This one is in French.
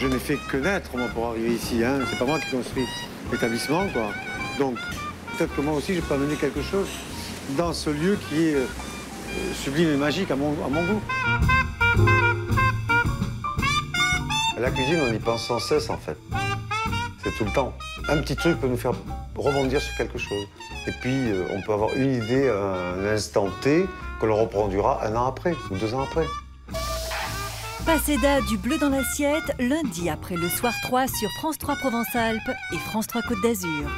je n'ai fait que naître pour arriver ici. Hein. C'est pas moi qui construis l'établissement. Donc, peut-être que moi aussi, je peux amener quelque chose dans ce lieu qui est euh, sublime et magique à mon, à goût. La cuisine, on y pense sans cesse, en fait. C'est tout le temps. Un petit truc peut nous faire rebondir sur quelque chose. Et puis, euh, on peut avoir une idée à un instant T que l'on reproduira un an après ou deux ans après. Passéda du bleu dans l'assiette, lundi après le soir 3 sur France 3 Provence-Alpes et France 3 Côte d'Azur.